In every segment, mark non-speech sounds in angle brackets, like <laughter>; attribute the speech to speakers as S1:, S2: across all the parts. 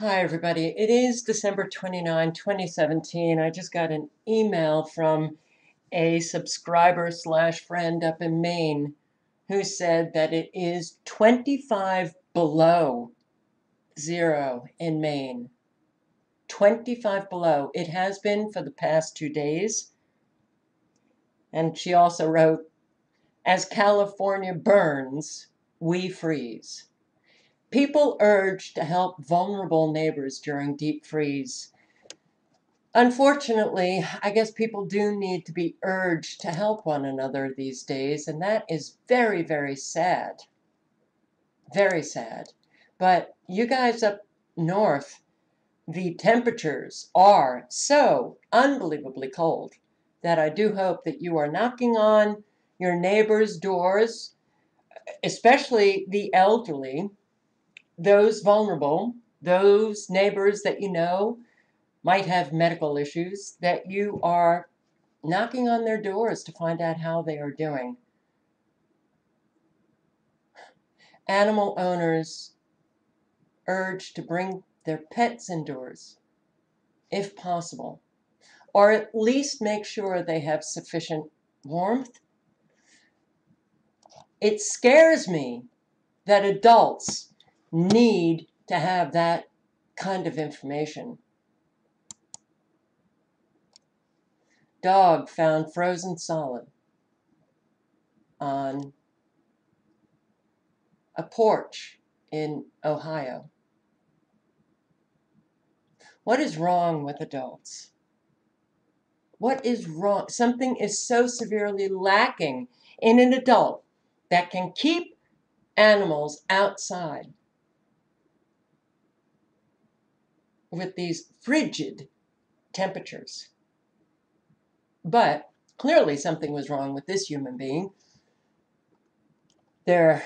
S1: Hi, everybody. It is December 29, 2017. I just got an email from a subscriber slash friend up in Maine who said that it is 25 below zero in Maine. 25 below. It has been for the past two days. And she also wrote, As California burns, we freeze. People urged to help vulnerable neighbors during deep freeze. Unfortunately, I guess people do need to be urged to help one another these days, and that is very, very sad. Very sad. But you guys up north, the temperatures are so unbelievably cold that I do hope that you are knocking on your neighbors' doors, especially the elderly those vulnerable, those neighbors that you know might have medical issues, that you are knocking on their doors to find out how they are doing. Animal owners urged to bring their pets indoors, if possible, or at least make sure they have sufficient warmth. It scares me that adults need to have that kind of information. Dog found frozen solid on a porch in Ohio. What is wrong with adults? What is wrong? Something is so severely lacking in an adult that can keep animals outside with these frigid temperatures. But clearly something was wrong with this human being. Their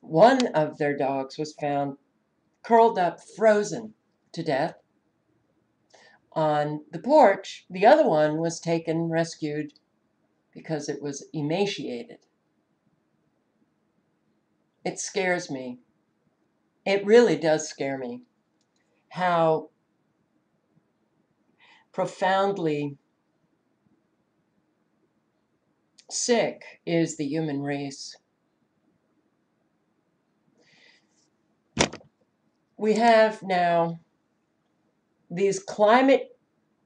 S1: one of their dogs was found curled up, frozen to death on the porch. The other one was taken, rescued, because it was emaciated. It scares me. It really does scare me how profoundly sick is the human race. We have now these climate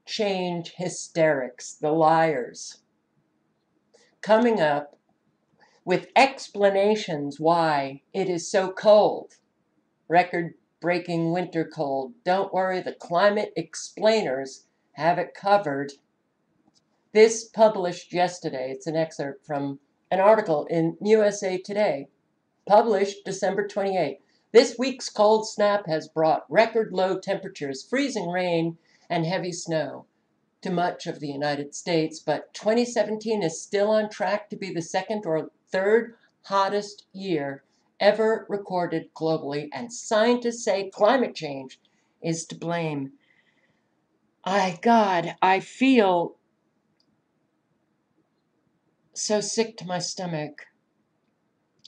S1: change hysterics, the liars, coming up with explanations why it is so cold. Record breaking winter cold. Don't worry, the climate explainers have it covered. This published yesterday, it's an excerpt from an article in USA Today, published December 28. This week's cold snap has brought record low temperatures, freezing rain, and heavy snow to much of the United States, but 2017 is still on track to be the second or third hottest year ever recorded globally, and scientists say climate change is to blame. I, God, I feel so sick to my stomach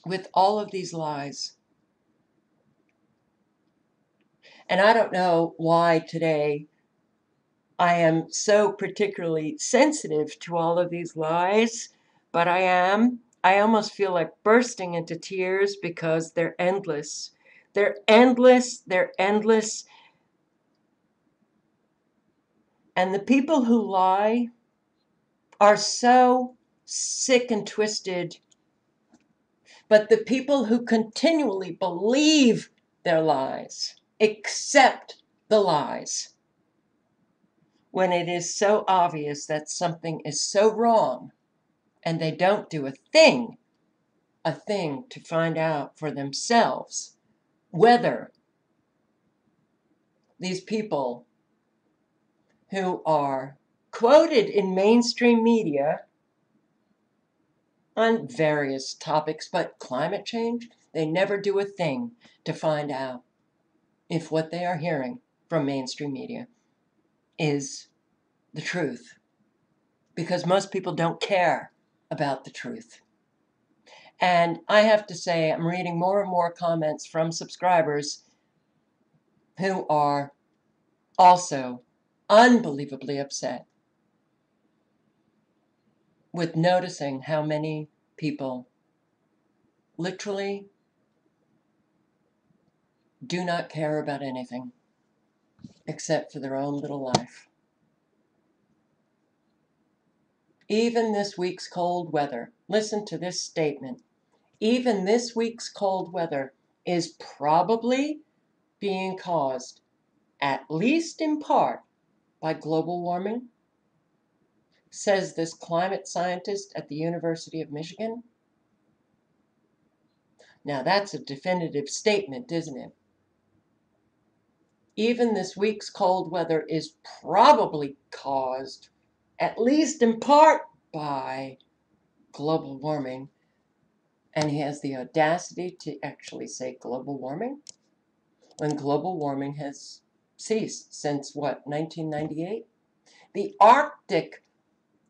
S1: with all of these lies. And I don't know why today I am so particularly sensitive to all of these lies, but I am. I almost feel like bursting into tears because they're endless. They're endless, they're endless. And the people who lie are so sick and twisted. But the people who continually believe their lies, accept the lies, when it is so obvious that something is so wrong and they don't do a thing, a thing to find out for themselves whether these people who are quoted in mainstream media on various topics, but climate change, they never do a thing to find out if what they are hearing from mainstream media is the truth. Because most people don't care about the truth. And I have to say, I'm reading more and more comments from subscribers who are also unbelievably upset with noticing how many people literally do not care about anything except for their own little life. Even this week's cold weather, listen to this statement. Even this week's cold weather is probably being caused, at least in part, by global warming, says this climate scientist at the University of Michigan. Now, that's a definitive statement, isn't it? Even this week's cold weather is probably caused, at least in part, by global warming. And he has the audacity to actually say global warming when global warming has ceased since what, 1998? The Arctic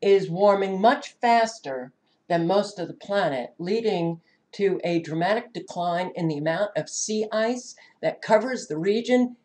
S1: is warming much faster than most of the planet, leading to a dramatic decline in the amount of sea ice that covers the region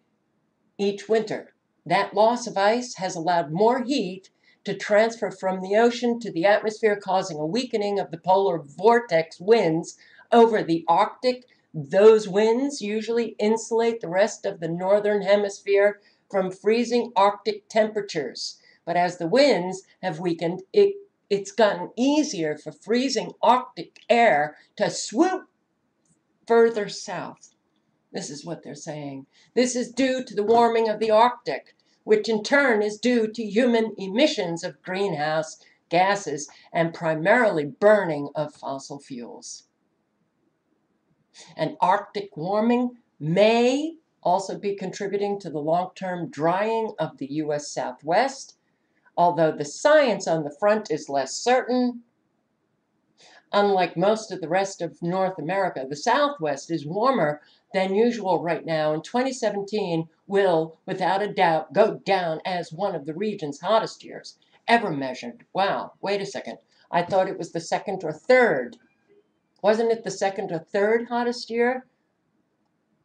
S1: each winter. That loss of ice has allowed more heat to transfer from the ocean to the atmosphere, causing a weakening of the polar vortex winds over the Arctic. Those winds usually insulate the rest of the northern hemisphere from freezing Arctic temperatures. But as the winds have weakened, it, it's gotten easier for freezing Arctic air to swoop further south. This is what they're saying. This is due to the warming of the Arctic, which in turn is due to human emissions of greenhouse gases and primarily burning of fossil fuels. And Arctic warming may also be contributing to the long term drying of the U.S. Southwest, although the science on the front is less certain. Unlike most of the rest of North America, the Southwest is warmer than usual right now, and 2017 will, without a doubt, go down as one of the region's hottest years ever measured. Wow, wait a second. I thought it was the second or third. Wasn't it the second or third hottest year?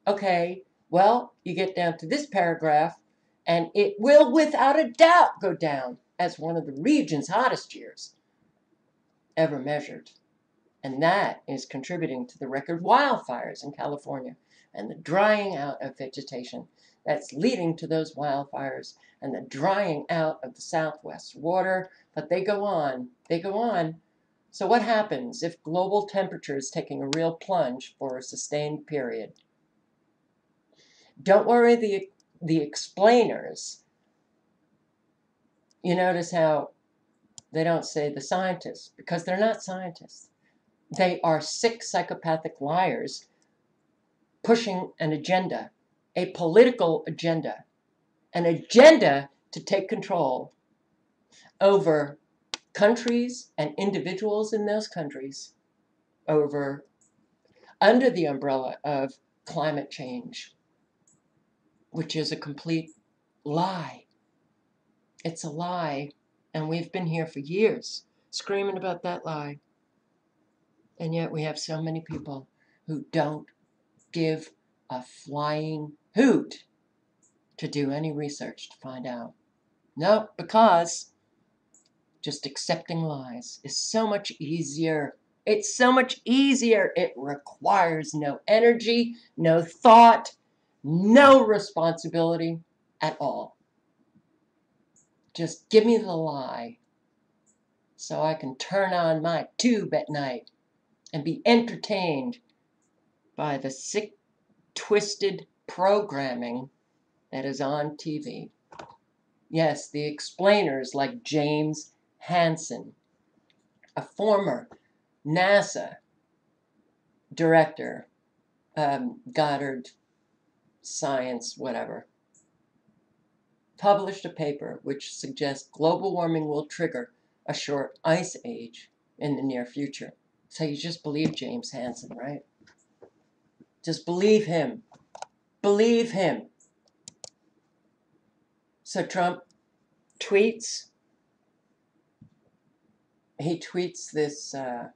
S1: Okay, well, you get down to this paragraph, and it will, without a doubt, go down as one of the region's hottest years ever measured. And that is contributing to the record wildfires in California and the drying out of vegetation that's leading to those wildfires and the drying out of the southwest water. But they go on, they go on. So, what happens if global temperature is taking a real plunge for a sustained period? Don't worry, the, the explainers. You notice how they don't say the scientists because they're not scientists. They are sick psychopathic liars pushing an agenda, a political agenda, an agenda to take control over countries and individuals in those countries, over under the umbrella of climate change, which is a complete lie. It's a lie, and we've been here for years screaming about that lie. And yet we have so many people who don't give a flying hoot to do any research to find out. No, because just accepting lies is so much easier. It's so much easier. It requires no energy, no thought, no responsibility at all. Just give me the lie so I can turn on my tube at night and be entertained by the sick, twisted programming that is on TV. Yes, the explainers like James Hansen, a former NASA director, um, Goddard Science, whatever, published a paper which suggests global warming will trigger a short ice age in the near future. So you just believe James Hansen, right? Just believe him. Believe him. So Trump tweets. He tweets this. Uh,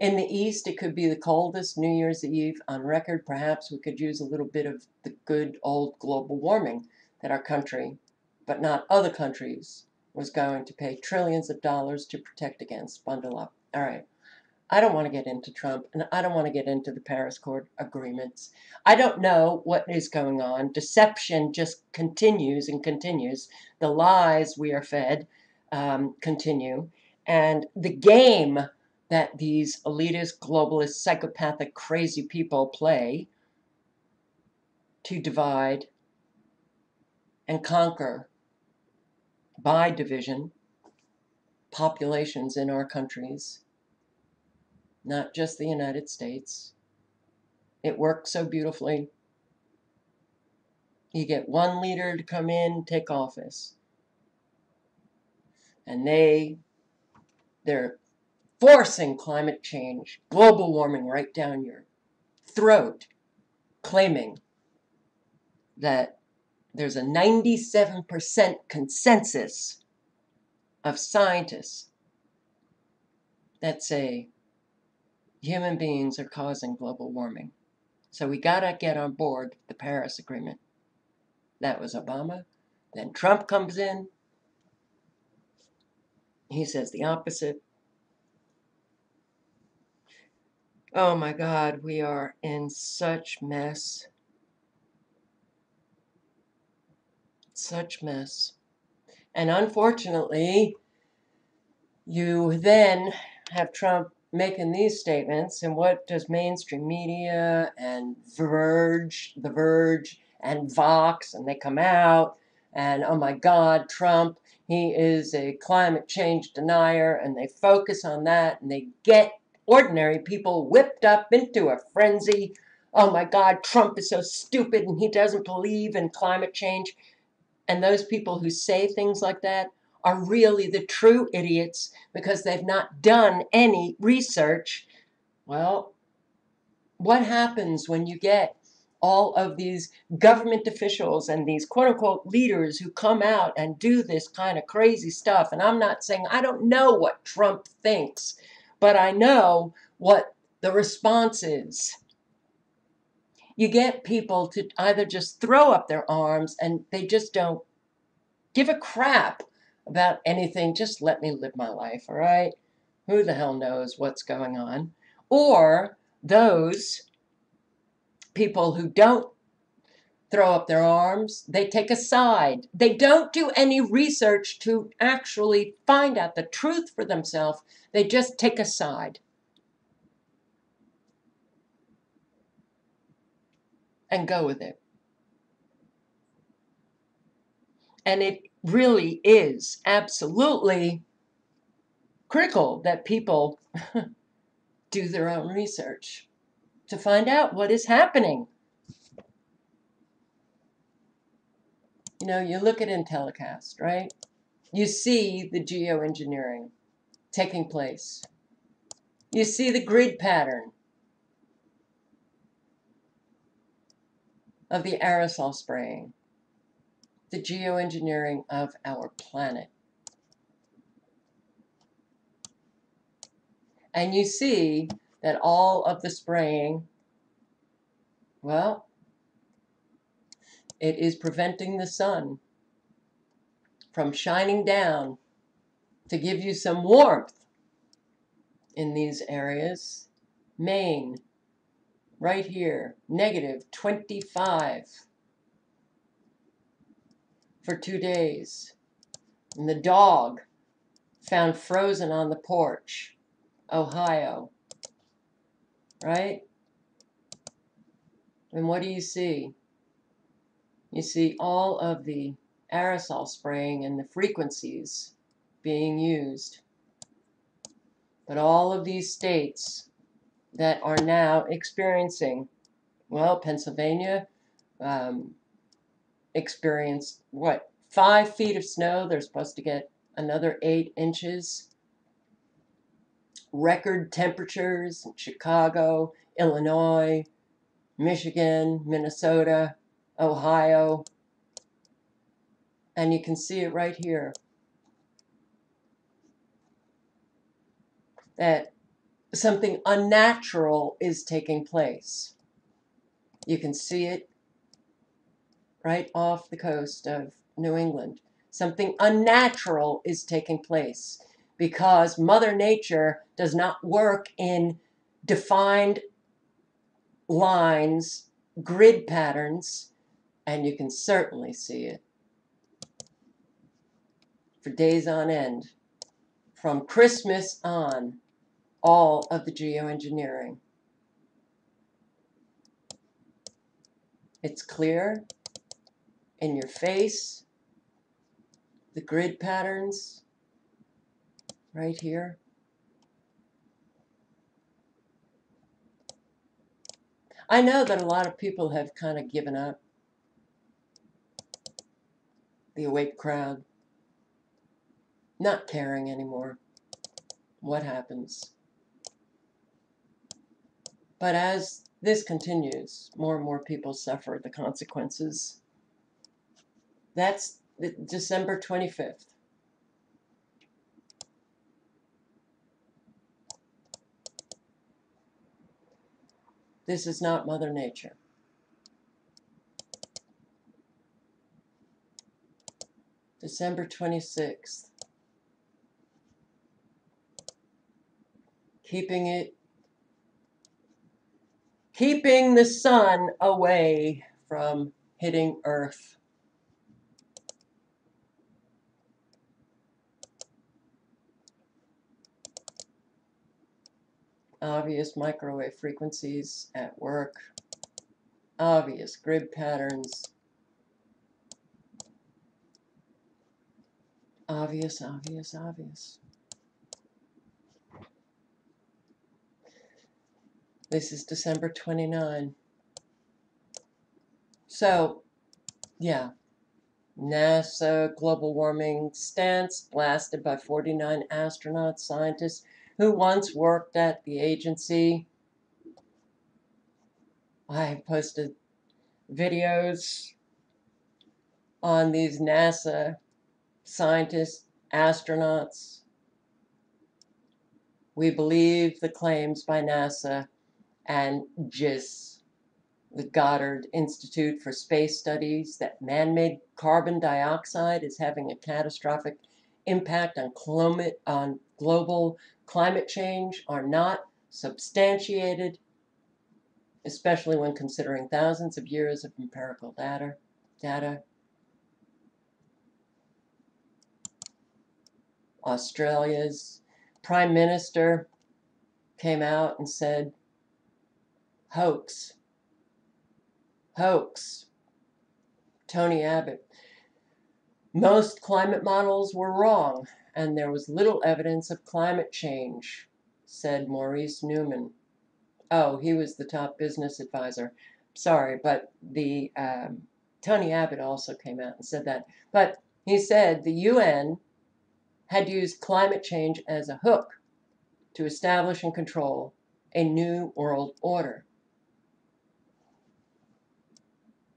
S1: In the east, it could be the coldest New Year's Eve on record. Perhaps we could use a little bit of the good old global warming that our country, but not other countries, was going to pay trillions of dollars to protect against. Bundle up. All right. I don't want to get into Trump and I don't want to get into the Paris Accord agreements. I don't know what is going on. Deception just continues and continues. The lies we are fed um, continue. And the game that these elitist, globalist, psychopathic, crazy people play to divide and conquer by division populations in our countries not just the United States. It works so beautifully. You get one leader to come in, take office. And they, they're forcing climate change, global warming right down your throat, claiming that there's a 97% consensus of scientists that say human beings are causing global warming. So we got to get on board the Paris Agreement. That was Obama. Then Trump comes in. He says the opposite. Oh my God, we are in such mess. Such mess. And unfortunately, you then have Trump making these statements, and what does mainstream media and Verge, The Verge, and Vox, and they come out, and oh my God, Trump, he is a climate change denier, and they focus on that, and they get ordinary people whipped up into a frenzy. Oh my God, Trump is so stupid, and he doesn't believe in climate change. And those people who say things like that are really the true idiots because they've not done any research. Well, what happens when you get all of these government officials and these quote unquote leaders who come out and do this kind of crazy stuff? And I'm not saying I don't know what Trump thinks, but I know what the response is. You get people to either just throw up their arms and they just don't give a crap about anything, just let me live my life, all right? Who the hell knows what's going on? Or those people who don't throw up their arms, they take a side. They don't do any research to actually find out the truth for themselves. They just take a side. And go with it. And it really is absolutely critical that people <laughs> do their own research to find out what is happening. You know, you look at Intellicast, right? You see the geoengineering taking place. You see the grid pattern of the aerosol spraying the geoengineering of our planet. And you see that all of the spraying, well, it is preventing the sun from shining down to give you some warmth in these areas. Maine, right here, negative 25 for two days. And the dog found frozen on the porch, Ohio. Right? And what do you see? You see all of the aerosol spraying and the frequencies being used. But all of these states that are now experiencing, well, Pennsylvania, um, experienced what five feet of snow. They're supposed to get another eight inches. Record temperatures in Chicago, Illinois, Michigan, Minnesota, Ohio. And you can see it right here. That something unnatural is taking place. You can see it right off the coast of New England. Something unnatural is taking place because Mother Nature does not work in defined lines, grid patterns, and you can certainly see it for days on end. From Christmas on, all of the geoengineering. It's clear in your face, the grid patterns right here. I know that a lot of people have kind of given up. The awake crowd. Not caring anymore what happens. But as this continues, more and more people suffer the consequences. That's December 25th. This is not Mother Nature. December 26th. Keeping it, keeping the sun away from hitting Earth. Obvious microwave frequencies at work, obvious grid patterns, obvious, obvious, obvious. This is December 29. So, yeah, NASA global warming stance blasted by 49 astronauts, scientists, who once worked at the agency. I posted videos on these NASA scientists, astronauts. We believe the claims by NASA and GISS, the Goddard Institute for Space Studies, that man made carbon dioxide is having a catastrophic impact on, climate, on global climate change are not substantiated, especially when considering thousands of years of empirical data. data. Australia's prime minister came out and said, hoax, hoax. Tony Abbott. Most climate models were wrong and there was little evidence of climate change, said Maurice Newman. Oh, he was the top business advisor. Sorry, but the um, Tony Abbott also came out and said that. But he said the UN had used climate change as a hook to establish and control a new world order.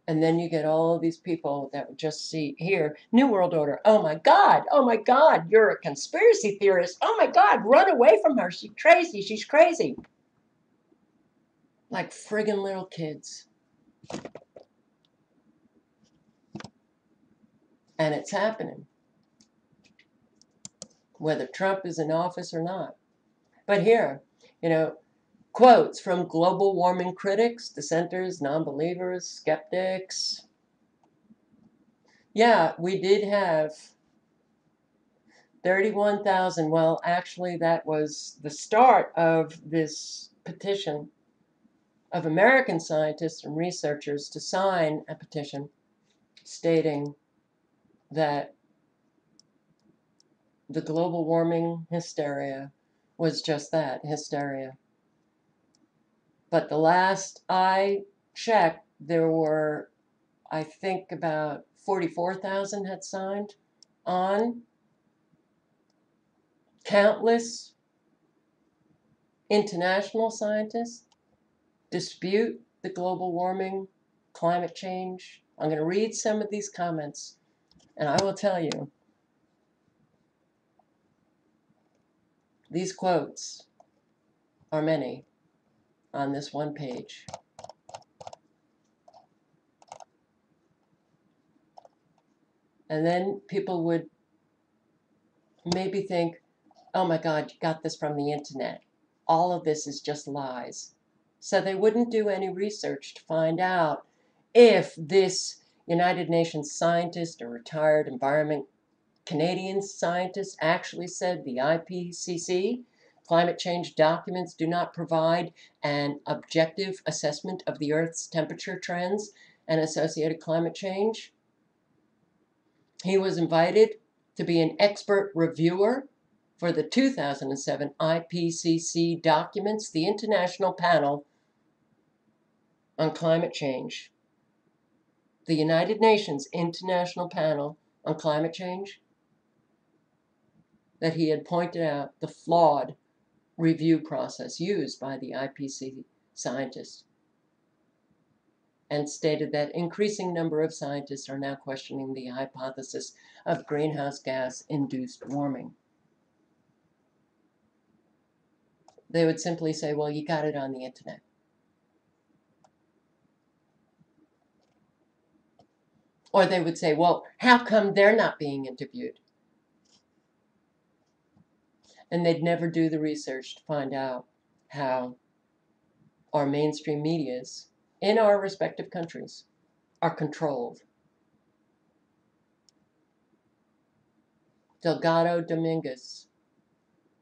S1: And then you get all these people that just see here, New World Order. Oh my God, oh my God, you're a conspiracy theorist. Oh my God, run away from her. She's crazy, she's crazy. Like friggin' little kids. And it's happening. Whether Trump is in office or not. But here, you know, Quotes from global warming critics, dissenters, non believers, skeptics. Yeah, we did have 31,000. Well, actually, that was the start of this petition of American scientists and researchers to sign a petition stating that the global warming hysteria was just that hysteria. But the last I checked, there were, I think, about 44,000 had signed on. Countless international scientists dispute the global warming, climate change. I'm going to read some of these comments, and I will tell you these quotes are many on this one page. And then people would maybe think, oh my God, you got this from the internet. All of this is just lies. So they wouldn't do any research to find out if this United Nations scientist or retired environment Canadian scientist actually said the IPCC climate change documents do not provide an objective assessment of the Earth's temperature trends and associated climate change. He was invited to be an expert reviewer for the 2007 IPCC documents, the International Panel on Climate Change. The United Nations International Panel on Climate Change that he had pointed out the flawed review process used by the IPCC scientists and stated that increasing number of scientists are now questioning the hypothesis of greenhouse gas induced warming. They would simply say, well, you got it on the internet. Or they would say, well, how come they're not being interviewed? And they'd never do the research to find out how our mainstream medias in our respective countries are controlled. Delgado Dominguez,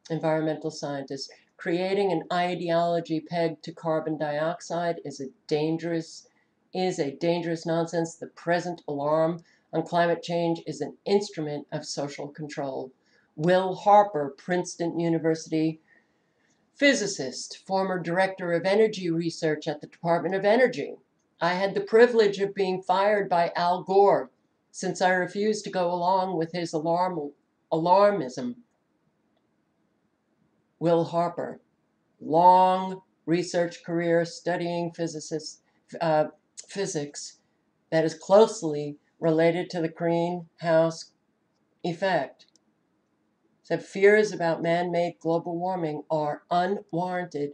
S1: environmental scientist, creating an ideology pegged to carbon dioxide is a dangerous is a dangerous nonsense. The present alarm on climate change is an instrument of social control. Will Happer, Princeton University physicist, former director of energy research at the Department of Energy. I had the privilege of being fired by Al Gore since I refused to go along with his alarm, alarmism. Will Happer, long research career studying uh, physics that is closely related to the greenhouse effect that fears about man made global warming are unwarranted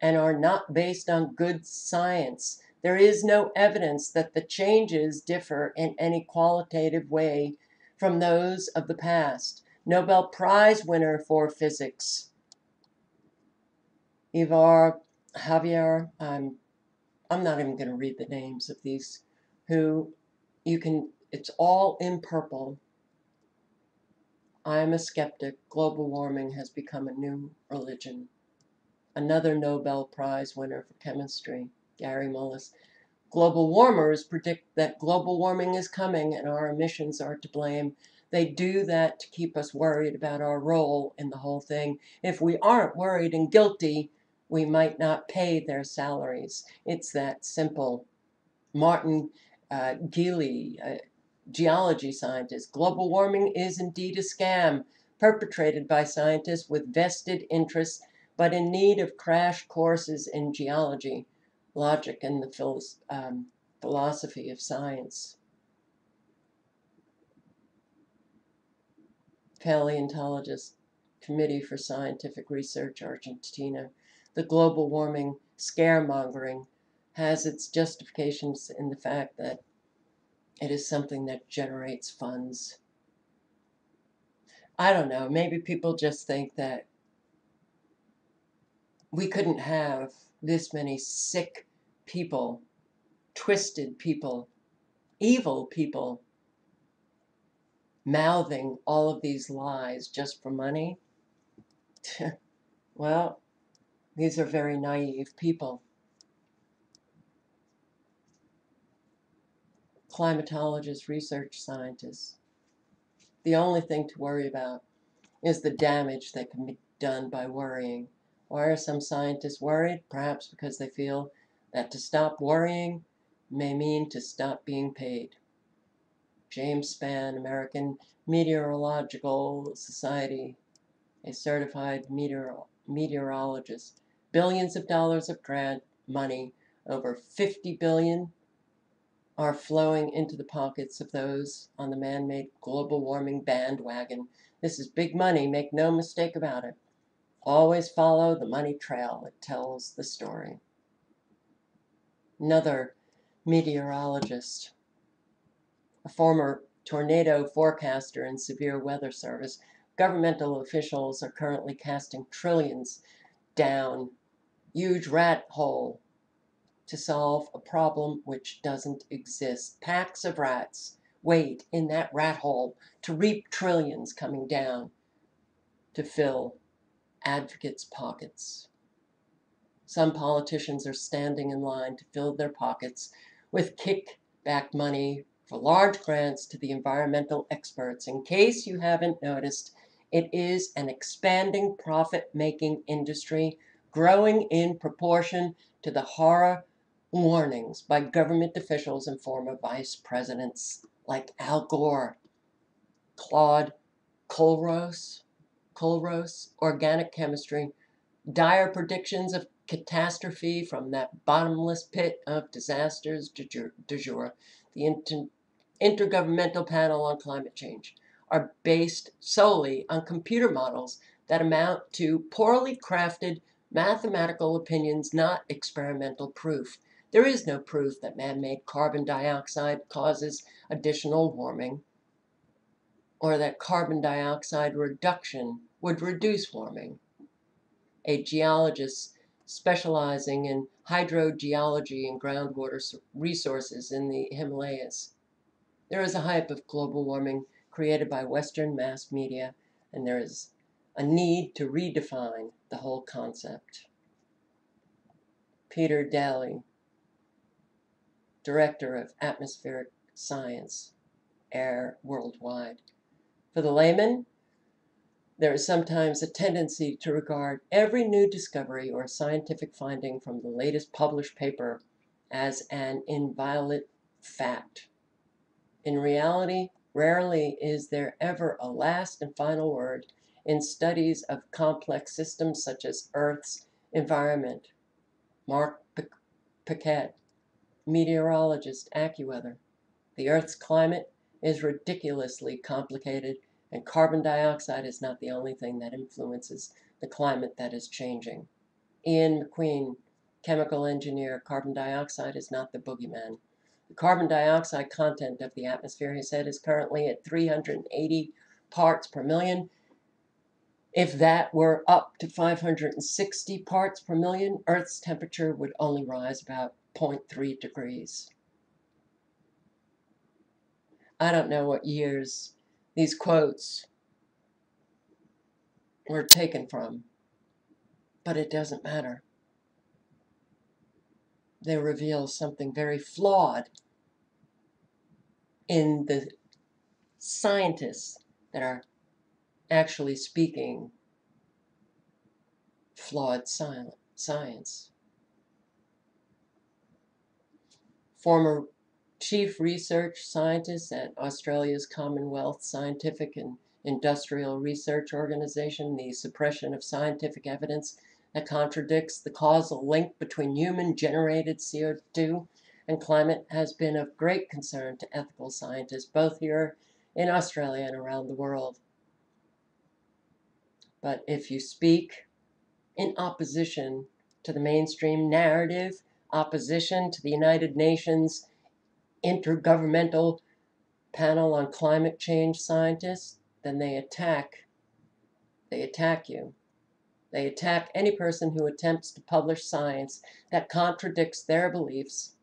S1: and are not based on good science. There is no evidence that the changes differ in any qualitative way from those of the past. Nobel Prize winner for physics, Ivar Giaever, I'm, I'm not even going to read the names of these, who you can, it's all in purple I am a skeptic. Global warming has become a new religion. Another Nobel Prize winner for chemistry, Kary Mullis. Global warmers predict that global warming is coming and our emissions are to blame. They do that to keep us worried about our role in the whole thing. If we aren't worried and guilty, we might not pay their salaries. It's that simple. Martin uh, Gili, uh, geology scientists. Global warming is indeed a scam perpetrated by scientists with vested interests, but in need of crash courses in geology, logic, and the um, philosophy of science. Paleontologist Committee for Scientific Research, Argentina. The global warming scaremongering has its justifications in the fact that it is something that generates funds. I don't know, maybe people just think that we couldn't have this many sick people, twisted people, evil people mouthing all of these lies just for money. <laughs> well, these are very naive people. Climatologists, research scientists. The only thing to worry about is the damage that can be done by worrying. Why are some scientists worried? Perhaps because they feel that to stop worrying may mean to stop being paid. James Spann, American Meteorological Society, a certified meteor meteorologist. Billions of dollars of grant money, over 50 billion are flowing into the pockets of those on the man made global warming bandwagon. This is big money, make no mistake about it. Always follow the money trail, it tells the story. Another meteorologist, a former tornado forecaster and severe weather service, governmental officials are currently casting trillions down huge rat hole to solve a problem which doesn't exist. Packs of rats wait in that rat hole to reap trillions coming down to fill advocates' pockets. Some politicians are standing in line to fill their pockets with kickback money for large grants to the environmental experts. In case you haven't noticed, it is an expanding profit making industry growing in proportion to the horror warnings by government officials and former vice presidents like Al Gore, Claude Culross, Culross, organic chemistry, dire predictions of catastrophe from that bottomless pit of disasters du jour, the inter- Intergovernmental Panel on Climate Change, are based solely on computer models that amount to poorly crafted mathematical opinions, not experimental proof. There is no proof that man made carbon dioxide causes additional warming or that carbon dioxide reduction would reduce warming. A geologist specializing in hydrogeology and groundwater resources in the Himalayas. There is a hype of global warming created by Western mass media, and there is a need to redefine the whole concept. Peter Dailey, Director of Atmospheric Science, Air Worldwide. For the layman, there is sometimes a tendency to regard every new discovery or scientific finding from the latest published paper as an inviolate fact. In reality, rarely is there ever a last and final word in studies of complex systems such as Earth's environment. Mark Paquette, meteorologist, AccuWeather. The Earth's climate is ridiculously complicated and carbon dioxide is not the only thing that influences the climate that is changing. Ian McQueen, chemical engineer, carbon dioxide is not the boogeyman. The carbon dioxide content of the atmosphere, he said, is currently at 380 parts per million. If that were up to 560 parts per million, Earth's temperature would only rise about 0.3 degrees. I don't know what years these quotes were taken from, but it doesn't matter. They reveal something very flawed in the scientists that are actually speaking flawed science. Former chief research scientist at Australia's Commonwealth Scientific and Industrial Research Organization, the suppression of scientific evidence that contradicts the causal link between human generated CO2 and climate has been of great concern to ethical scientists, both here in Australia and around the world. But if you speak in opposition to the mainstream narrative, opposition to the United Nations intergovernmental panel on climate change scientists, then they attack. They attack you. They attack any person who attempts to publish science that contradicts their beliefs.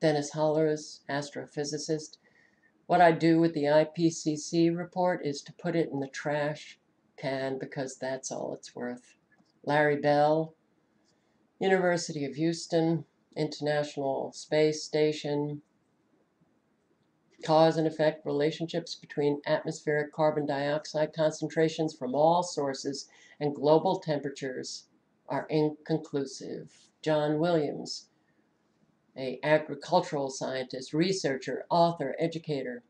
S1: Dennis Hollers, astrophysicist. What I do with the IPCC report is to put it in the trash can because that's all it's worth. Larry Bell, University of Houston, International Space Station, cause and effect relationships between atmospheric carbon dioxide concentrations from all sources and global temperatures are inconclusive. John Williams, a agricultural scientist, researcher, author, educator,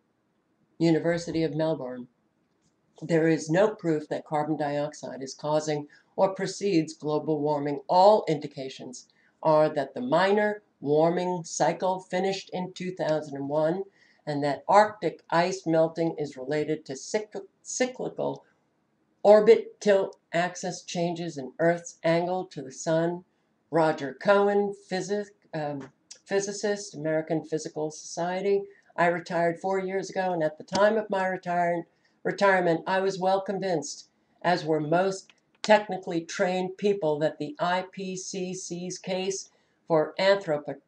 S1: University of Melbourne. There is no proof that carbon dioxide is causing or precedes global warming, all indications are that the minor warming cycle finished in 2001 and that Arctic ice melting is related to cyclical orbit tilt axis changes in Earth's angle to the sun. Roger Cohen, physic, um, physicist, American Physical Society. I retired four years ago, and at the time of my retire- retirement, I was well convinced, as were most technically trained people, that the IPCC's case for anthropo-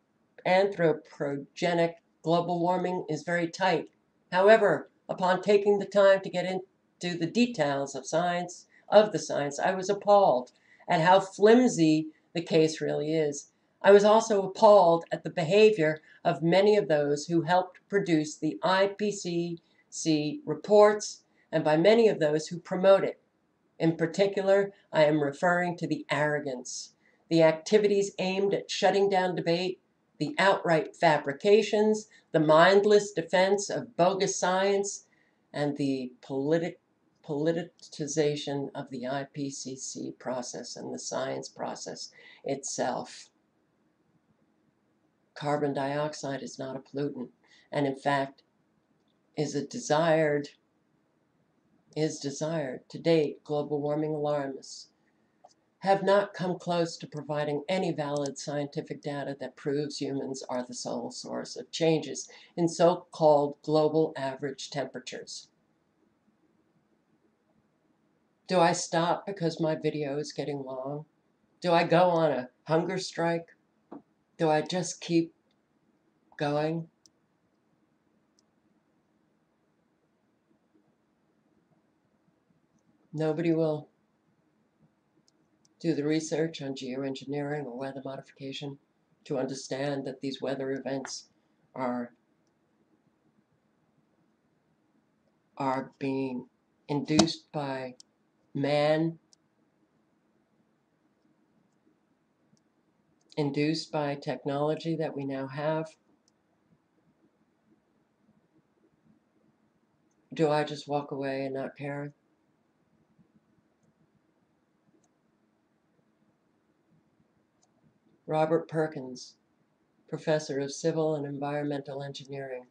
S1: anthropogenic global warming is very tight. However, upon taking the time to get into the details of science of the science, I was appalled at how flimsy the case really is. I was also appalled at the behavior of many of those who helped produce the IPCC reports and by many of those who promote it. In particular, I am referring to the arrogance, the activities aimed at shutting down debate, the outright fabrications, the mindless defense of bogus science, and the politic, politicization of the IPCC process and the science process itself. Carbon dioxide is not a pollutant, and in fact, is a desired is desired. To date, global warming alarmists have not come close to providing any valid scientific data that proves humans are the sole source of changes in so called global average temperatures. Do I stop because my video is getting long? Do I go on a hunger strike? Do I just keep going? Nobody will do the research on geoengineering or weather modification to understand that these weather events are are being induced by man induced by technology that we now have. Do I just walk away and not care Robert Perkins, Professor of Civil and Environmental Engineering.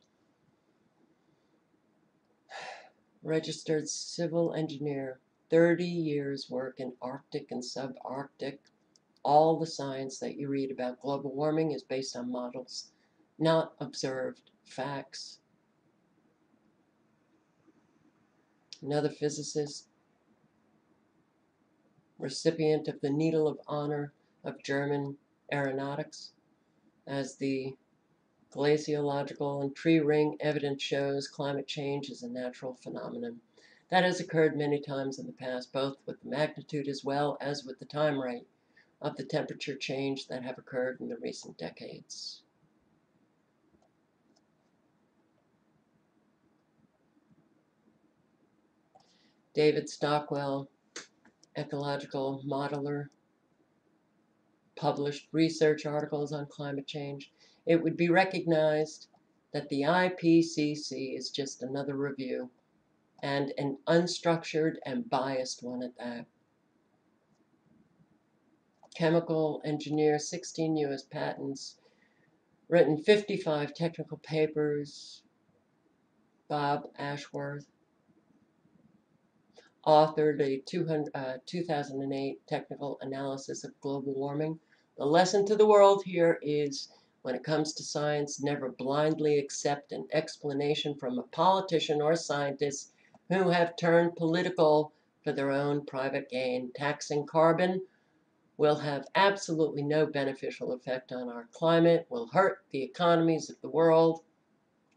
S1: <sighs> Registered civil engineer, 30 years work in Arctic and subarctic. All the science that you read about global warming is based on models, not observed facts. Another physicist, recipient of the Needle of Honor of German aeronautics, as the glaciological and tree ring evidence shows climate change is a natural phenomenon that has occurred many times in the past, both with the magnitude as well as with the time rate of the temperature change that have occurred in the recent decades. David Stockwell, ecological modeler, published research articles on climate change, it would be recognized that the IPCC is just another review and an unstructured and biased one at that. Chemical engineer, 16 US patents, written 55 technical papers, Bob Ashworth, authored a 200, uh, 2008 technical analysis of global warming, the lesson to the world here is when it comes to science, never blindly accept an explanation from a politician or scientist who have turned political for their own private gain. Taxing carbon will have absolutely no beneficial effect on our climate, will hurt the economies of the world,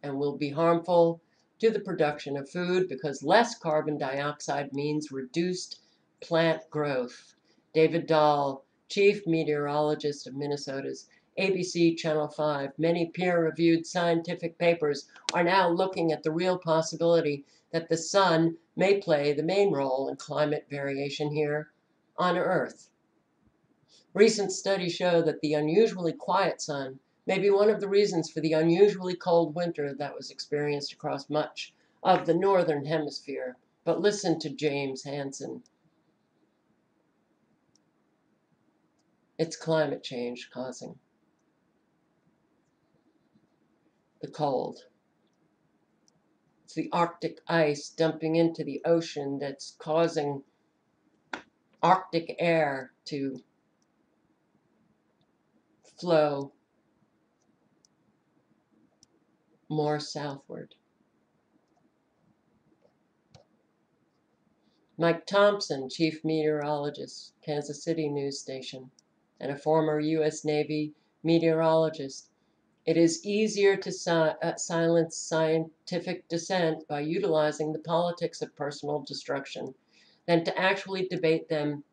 S1: and will be harmful to the production of food because less carbon dioxide means reduced plant growth. David Dahl chief meteorologist of Minnesota's ABC Channel 5, many peer reviewed scientific papers are now looking at the real possibility that the sun may play the main role in climate variation here on Earth. Recent studies show that the unusually quiet sun may be one of the reasons for the unusually cold winter that was experienced across much of the northern hemisphere. But listen to James Hansen, It's climate change causing the cold. It's the Arctic ice dumping into the ocean that's causing Arctic air to flow more southward. Mike Thompson, chief meteorologist, Kansas City news station, and a former U.S. Navy meteorologist. It is easier to si uh, silence scientific dissent by utilizing the politics of personal destruction than to actually debate them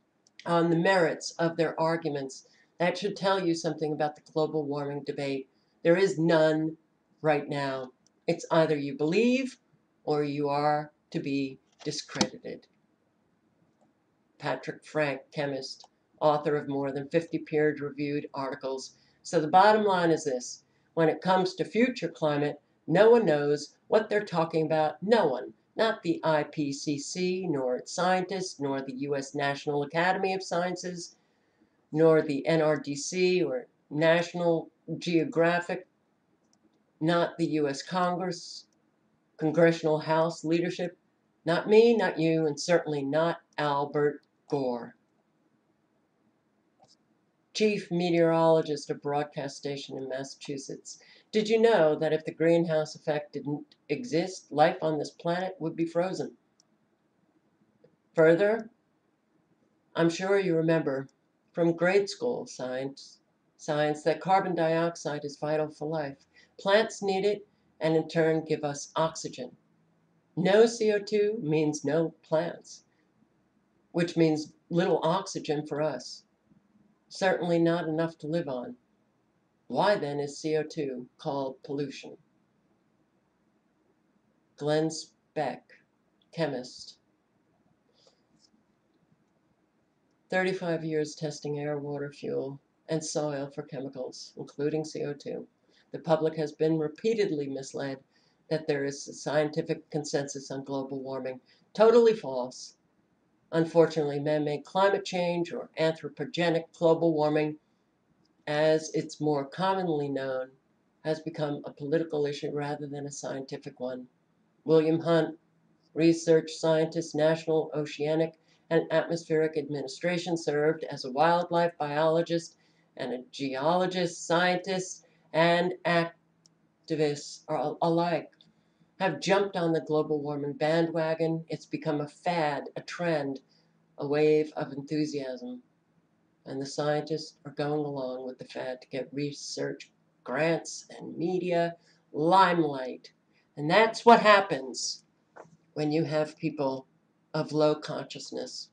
S1: on the merits of their arguments. That should tell you something about the global warming debate. There is none right now. It's either you believe or you are to be discredited. Patrick Frank, chemist, author of more than 50 peer reviewed articles. So the bottom line is this when it comes to future climate, no one knows what they're talking about. No one, not the IPCC, nor its scientists, nor the U.S. National Academy of Sciences, nor the NRDC or National Geographic, not the U.S. Congress, Congressional House leadership, not me, not you, and certainly not Albert Gore. Chief meteorologist of broadcast station in Massachusetts. Did you know that if the greenhouse effect didn't exist, life on this planet would be frozen? Further, I'm sure you remember from grade school science, science that carbon dioxide is vital for life. Plants need it and in turn give us oxygen. No CO2 means no plants which means little oxygen for us. Certainly not enough to live on. Why then is CO2 called pollution? Glenn Speck, chemist. 35 years testing air, water, fuel, and soil for chemicals, including CO2. The public has been repeatedly misled that there is a scientific consensus on global warming. Totally false. Unfortunately, man made climate change or anthropogenic global warming, as it's more commonly known, has become a political issue rather than a scientific one. William Hunt, research scientist, National Oceanic and Atmospheric Administration, served as a wildlife biologist and a geologist, scientist, and activist alike have jumped on the global warming bandwagon. It's become a fad, a trend, a wave of enthusiasm. And the scientists are going along with the fad to get research grants and media limelight. And that's what happens when you have people of low consciousness.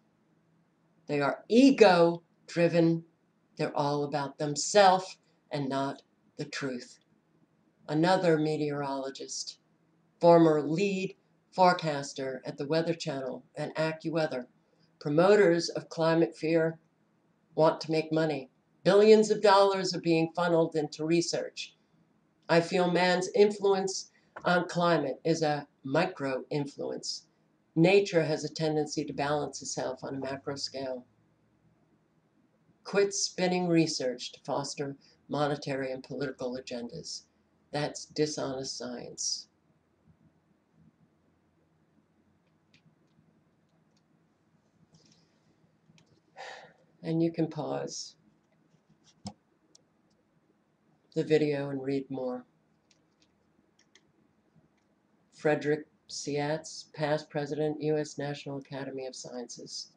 S1: They are ego driven, they're all about themselves and not the truth. Another meteorologist former lead forecaster at the Weather Channel and AccuWeather. Promoters of climate fear want to make money. Billions of dollars are being funneled into research. I feel man's influence on climate is a micro influence. Nature has a tendency to balance itself on a macro scale. Quit spinning research to foster monetary and political agendas. That's dishonest science. And you can pause the video and read more. Frederick Seitz, past president, U.S. National Academy of Sciences.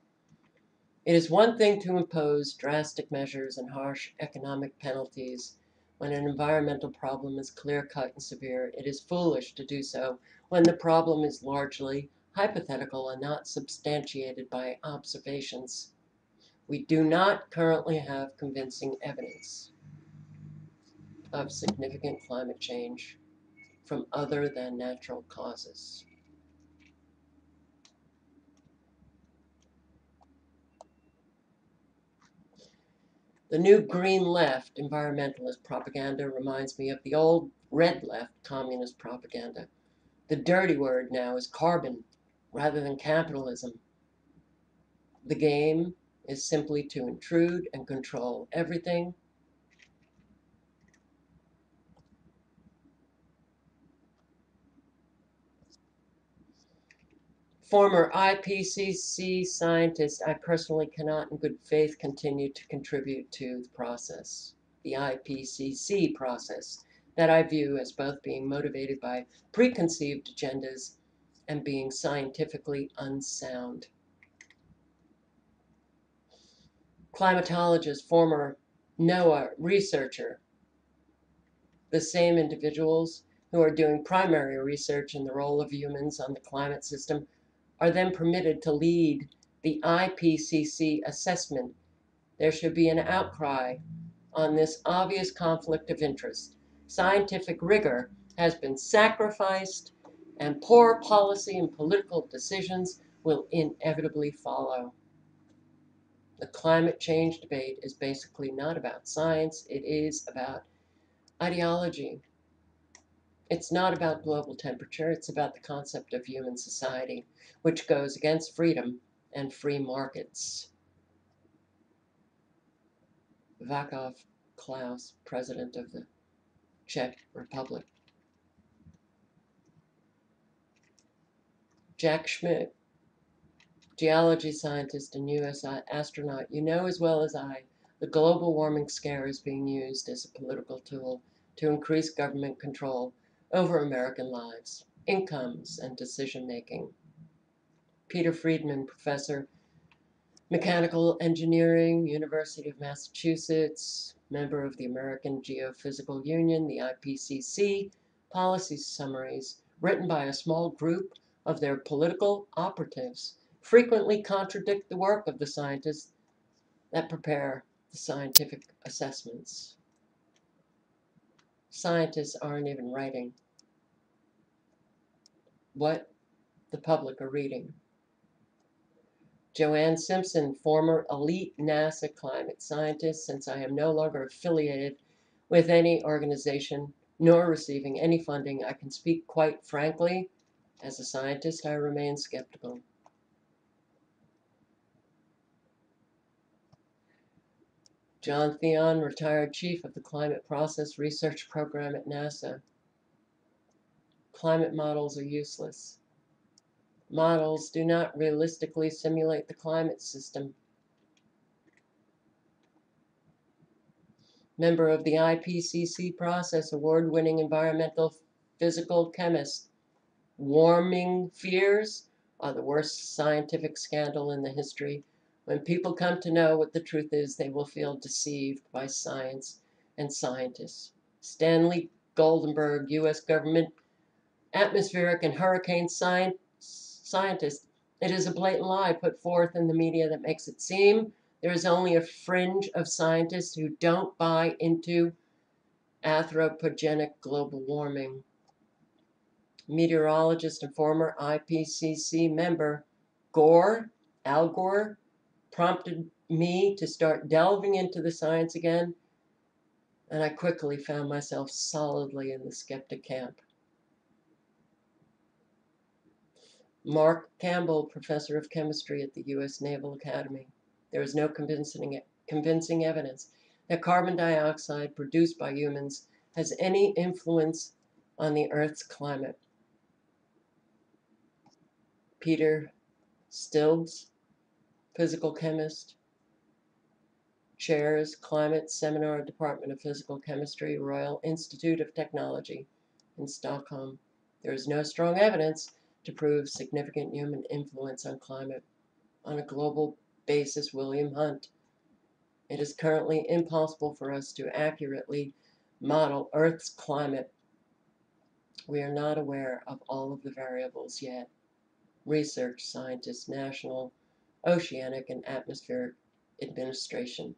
S1: It is one thing to impose drastic measures and harsh economic penalties when an environmental problem is clear cut and severe. It is foolish to do so when the problem is largely hypothetical and not substantiated by observations. We do not currently have convincing evidence of significant climate change from other than natural causes. The new green left environmentalist propaganda reminds me of the old red left communist propaganda. The dirty word now is carbon rather than capitalism. The game is simply to intrude and control everything. Former IPCC scientist, I personally cannot in good faith continue to contribute to the process, the IPCC process, that I view as both being motivated by preconceived agendas and being scientifically unsound. Climatologist, former NOAA researcher, the same individuals who are doing primary research in the role of humans on the climate system are then permitted to lead the IPCC assessment. There should be an outcry on this obvious conflict of interest. Scientific rigor has been sacrificed, and poor policy and political decisions will inevitably follow. The climate change debate is basically not about science, it is about ideology. It's not about global temperature, it's about the concept of human society, which goes against freedom and free markets. Václav Klaus, President of the Czech Republic. Jack Schmitt, geology scientist and U.S. astronaut, you know as well as I, the global warming scare is being used as a political tool to increase government control over American lives, incomes, and decision making. Peter Friedman, professor, mechanical engineering, University of Massachusetts, member of the American Geophysical Union, the IPCC, policy summaries written by a small group of their political operatives frequently contradict the work of the scientists that prepare the scientific assessments scientists aren't even writing what the public are reading. Joanne Simpson, former elite NASA climate scientist, since I am no longer affiliated with any organization nor receiving any funding, I can speak quite frankly. As a scientist, I remain skeptical. John Theon, retired chief of the Climate Process Research Program at NASA. Climate models are useless. Models do not realistically simulate the climate system. Member of the IPCC process, award-winning environmental physical chemist. Warming fears are the worst scientific scandal in the history when people come to know what the truth is, they will feel deceived by science and scientists. Stanley Goldenberg, U.S. government atmospheric and hurricane science, scientist. It is a blatant lie put forth in the media that makes it seem there is only a fringe of scientists who don't buy into anthropogenic global warming. Meteorologist and former IPCC member Gore, Al Gore, prompted me to start delving into the science again, and I quickly found myself solidly in the skeptic camp. Mark Campbell, professor of chemistry at the U.S. Naval Academy. There is no convincing, convincing evidence that carbon dioxide produced by humans has any influence on the Earth's climate. Peter Stilbs, physical chemist, chairs Climate Seminar Department of Physical Chemistry, Royal Institute of Technology in Stockholm. There is no strong evidence to prove significant human influence on climate. On a global basis, William Hunt. It is currently impossible for us to accurately model Earth's climate. We are not aware of all of the variables yet. Research Scientist National Oceanic and Atmospheric Administration.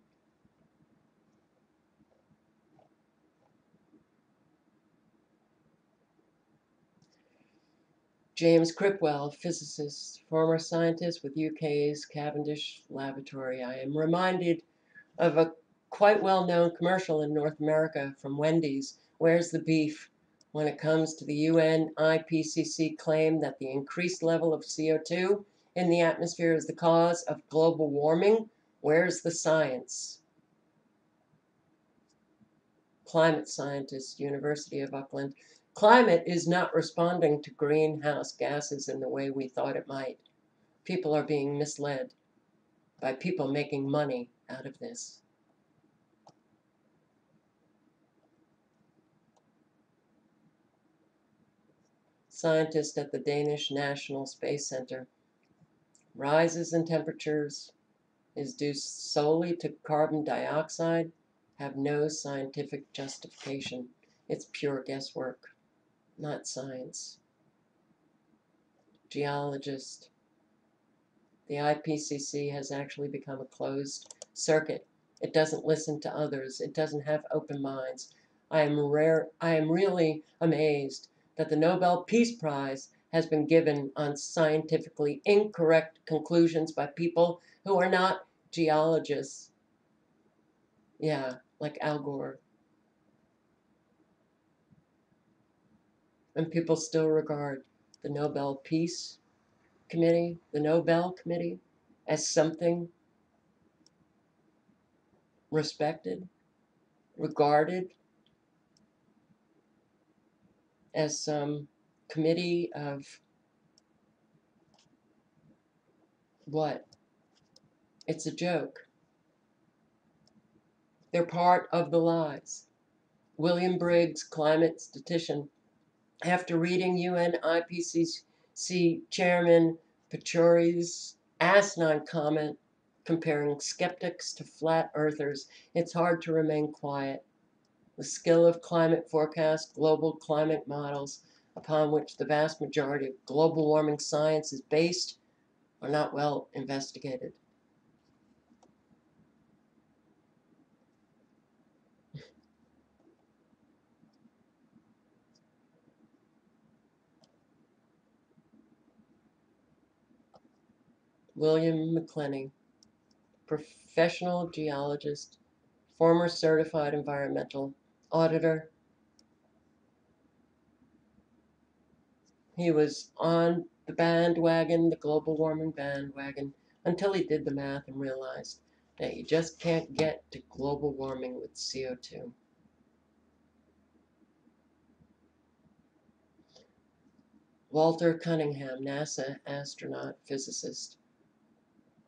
S1: James Cripwell, physicist, former scientist with UK's Cavendish Laboratory. I am reminded of a quite well-known commercial in North America from Wendy's, Where's the Beef? when it comes to the UN IPCC claim that the increased level of CO2 in the atmosphere is the cause of global warming, where's the science? Climate scientist, University of Auckland. Climate is not responding to greenhouse gases in the way we thought it might. People are being misled by people making money out of this. Scientist at the Danish National Space Center. Rises in temperatures is due solely to carbon dioxide, have no scientific justification. It's pure guesswork, not science. Geologist. The IPCC has actually become a closed circuit. It doesn't listen to others. It doesn't have open minds. I am rare I am really amazed that the Nobel Peace Prize has been given on scientifically incorrect conclusions by people who are not geologists. Yeah, like Al Gore. And people still regard the Nobel Peace Committee, the Nobel Committee, as something respected, regarded as some committee of what? It's a joke. They're part of the lies. William Briggs, climate statistician, after reading UN IPCC Chairman Pachauri's asinine comment comparing skeptics to flat earthers, it's hard to remain quiet. The skill of climate forecast, global climate models, upon which the vast majority of global warming science is based, are not well investigated. William McClenny, professional geologist, former certified environmental auditor. He was on the bandwagon, the global warming bandwagon, until he did the math and realized that you just can't get to global warming with CO2. Walter Cunningham, NASA astronaut physicist.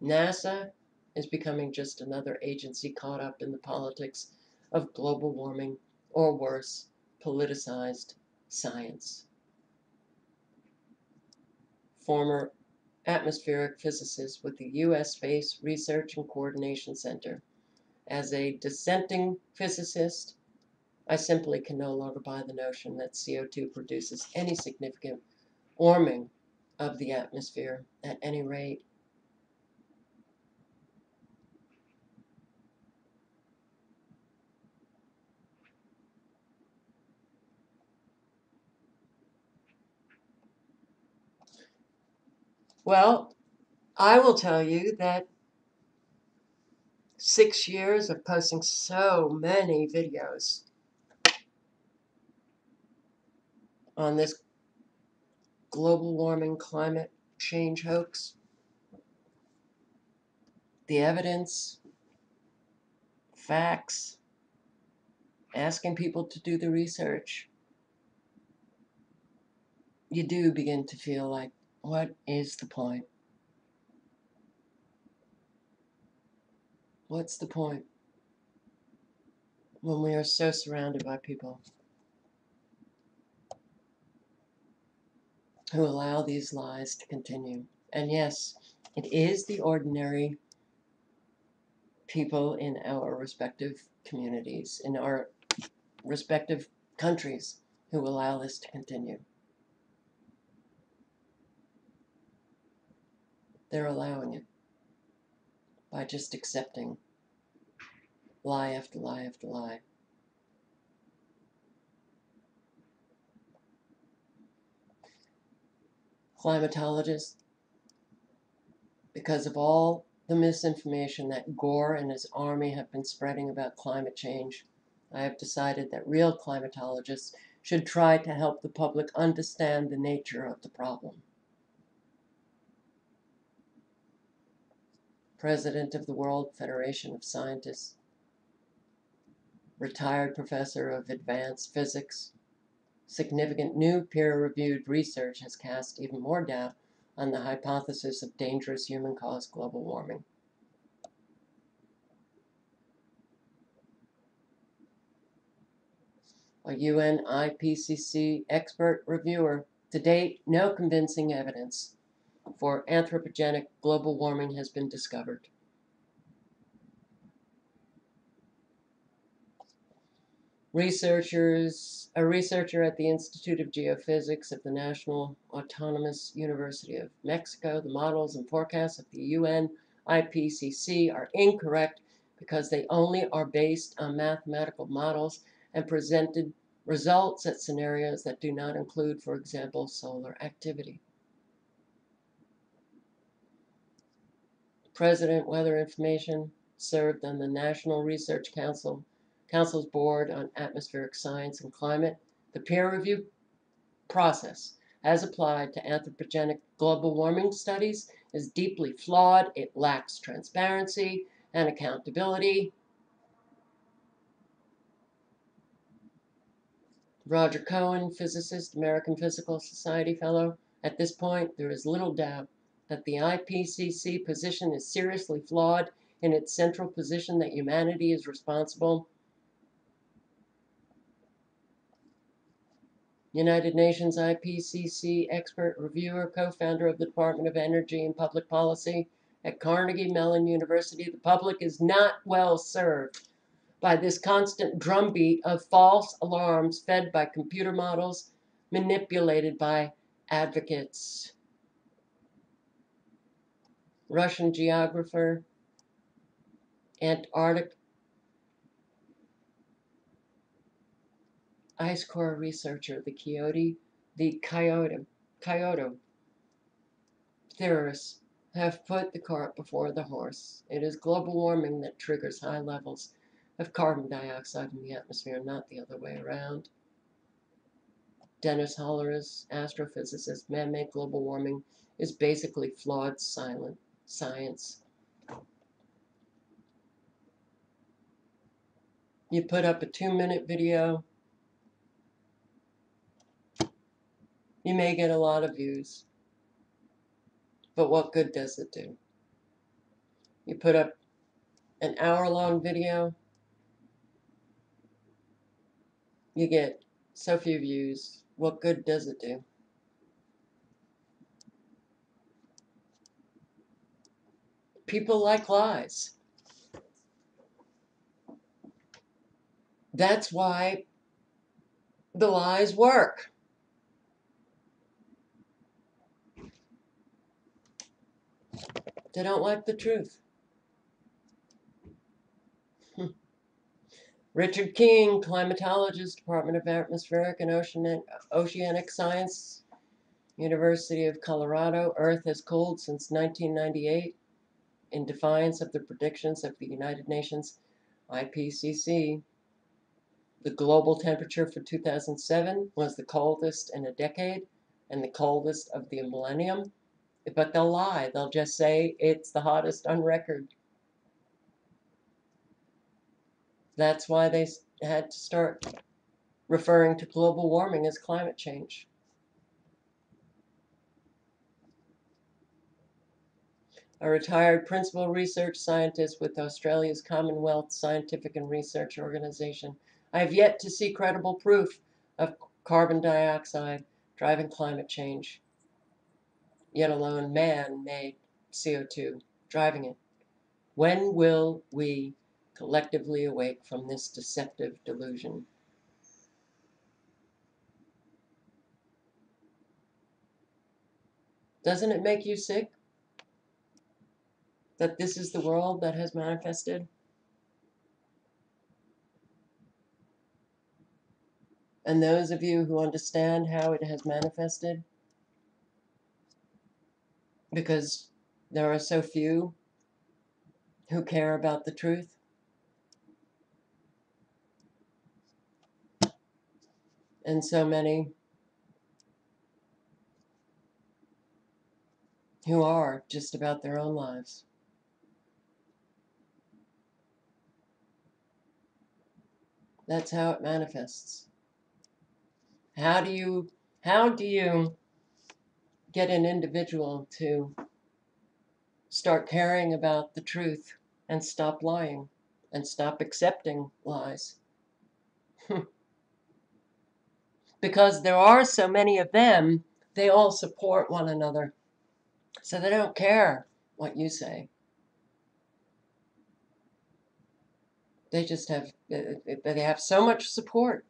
S1: NASA is becoming just another agency caught up in the politics of global warming, or worse, politicized science. Former atmospheric physicist with the U.S. Space Research and Coordination Center. As a dissenting physicist, I simply can no longer buy the notion that CO2 produces any significant warming of the atmosphere at any rate. Well, I will tell you that six years of posting so many videos on this global warming climate change hoax, the evidence, facts, asking people to do the research, you do begin to feel like what is the point? What's the point when we are so surrounded by people who allow these lies to continue? And yes, it is the ordinary people in our respective communities, in our respective countries, who allow this to continue. They're allowing it by just accepting lie after lie after lie. Climatologists, because of all the misinformation that Gore and his army have been spreading about climate change, I have decided that real climatologists should try to help the public understand the nature of the problem. President of the World Federation of Scientists, retired professor of advanced physics, Significant new peer-reviewed research has cast even more doubt on the hypothesis of dangerous human-caused global warming. A UN IPCC expert reviewer, to date, no convincing evidence for anthropogenic global warming has been discovered. Researchers, a researcher at the Institute of Geophysics of the National Autonomous University of Mexico, the models and forecasts of the UN IPCC are incorrect because they only are based on mathematical models and presented results at scenarios that do not include, for example, solar activity. President Weather Information served on the National Research Council Council's Board on Atmospheric Science and Climate, the peer review process as applied to anthropogenic global warming studies is deeply flawed. It lacks transparency and accountability. Roger Cohen, physicist, American Physical Society fellow. At this point, there is little doubt that the IPCC position is seriously flawed in its central position that humanity is responsible United Nations IPCC expert reviewer, co-founder of the Department of Energy and Public Policy at Carnegie Mellon University, the public is not well served by this constant drumbeat of false alarms fed by computer models manipulated by advocates. Russian geographer, Antarctic ice core researcher, the Kyoto, the Kyoto, Kyoto theorists have put the cart before the horse. It is global warming that triggers high levels of carbon dioxide in the atmosphere, not the other way around. Dennis Holleris, astrophysicist, man-made global warming is basically flawed silent science. You put up a two-minute video You may get a lot of views, but what good does it do? You put up an hour long video, you get so few views. What good does it do? People like lies. That's why the lies work. They don't like the truth. Hmm. Richard Keen, climatologist, Department of Atmospheric and Oceanic, Oceanic Science, University of Colorado. Earth has cooled since 1998 in defiance of the predictions of the United Nations IPCC. The global temperature for 2007 was the coldest in a decade and the coldest of the millennium. But they'll lie. They'll just say it's the hottest on record. That's why they had to start referring to global warming as climate change. A retired principal research scientist with Australia's Commonwealth Scientific and Research Organization. I have yet to see credible proof of carbon dioxide driving climate change yet alone man-made CO2 driving it. When will we collectively awake from this deceptive delusion? Doesn't it make you sick that this is the world that has manifested? And those of you who understand how it has manifested because there are so few who care about the truth. And so many who are just about their own lives. That's how it manifests. How do you how do you get an individual to start caring about the truth and stop lying and stop accepting lies? <laughs> because there are so many of them, they all support one another. So they don't care what you say. They just have uh, uh, they have so much support.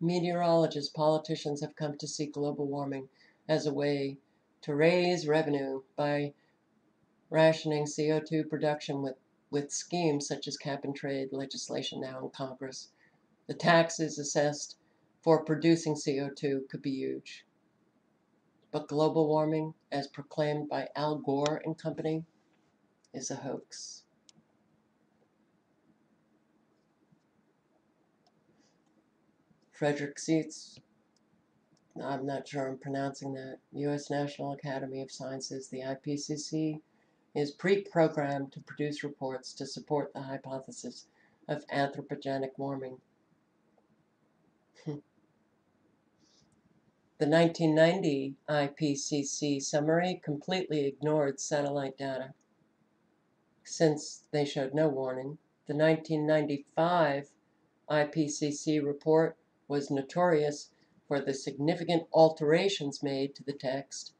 S1: Meteorologists, politicians have come to see global warming as a way to raise revenue by rationing CO2 production with with schemes such as cap and trade legislation now in Congress. The taxes assessed for producing CO2 could be huge. But global warming, as proclaimed by Al Gore and company, is a hoax. Frederick Seitz, I'm not sure I'm pronouncing that, U.S. National Academy of Sciences, the IPCC, is pre-programmed to produce reports to support the hypothesis of anthropogenic warming. the 1990 IPCC summary completely ignored satellite data. Since they showed no warning, the 1995 IPCC report was notorious for the significant alterations made to the text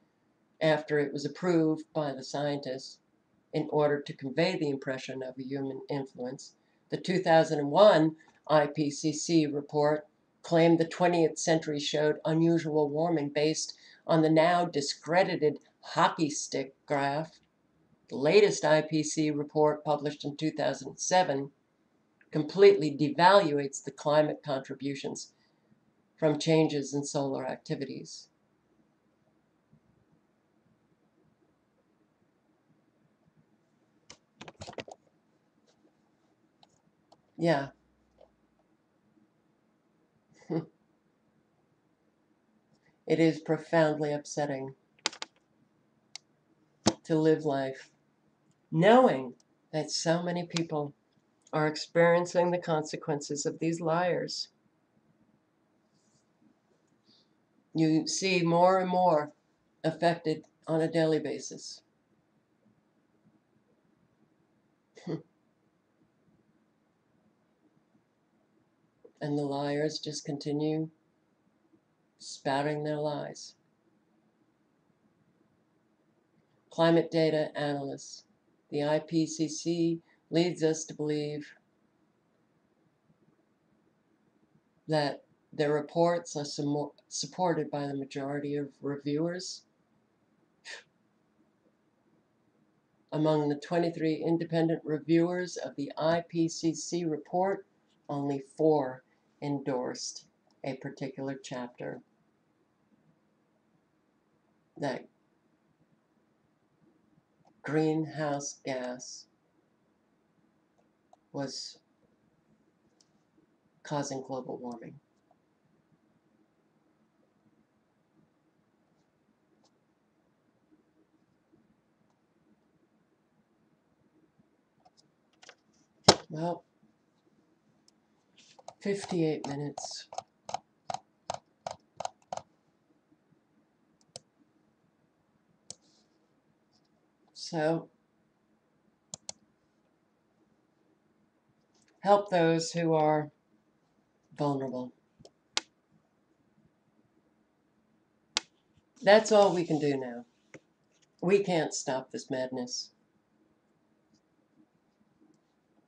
S1: after it was approved by the scientists in order to convey the impression of human influence. The 2001 IPCC report claimed the 20th century showed unusual warming based on the now discredited hockey stick graph. The latest IPCC report, published in 2007, completely devaluates the climate contributions from changes in solar activities. Yeah. It is profoundly upsetting to live life knowing that so many people are experiencing the consequences of these liars. You see more and more affected on a daily basis. <laughs> and the liars just continue spouting their lies. Climate data analysts, the IPCC leads us to believe that their reports are supported by the majority of reviewers. Among the 23 independent reviewers of the IPCC report, only four endorsed a particular chapter that greenhouse gas was causing global warming. Well, 58 minutes. So, help those who are vulnerable. That's all we can do now. We can't stop this madness.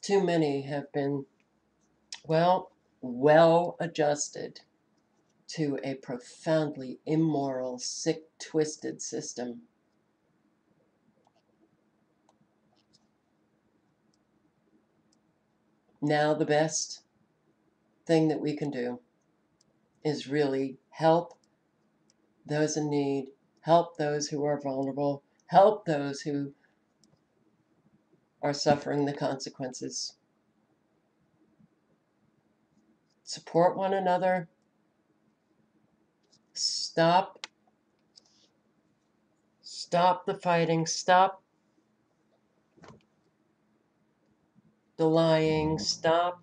S1: Too many have been, well, well adjusted to a profoundly immoral, sick, twisted system. Now, the best thing that we can do is really help those in need, help those who are vulnerable, help those who are suffering the consequences. Support one another, stop, stop the fighting, stop the lying, mm-hmm. stop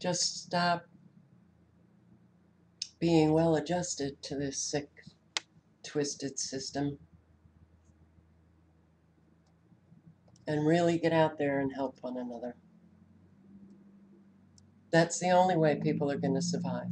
S1: just stop being well adjusted to this sick, twisted system and really get out there and help one another. That's the only way people are going to survive.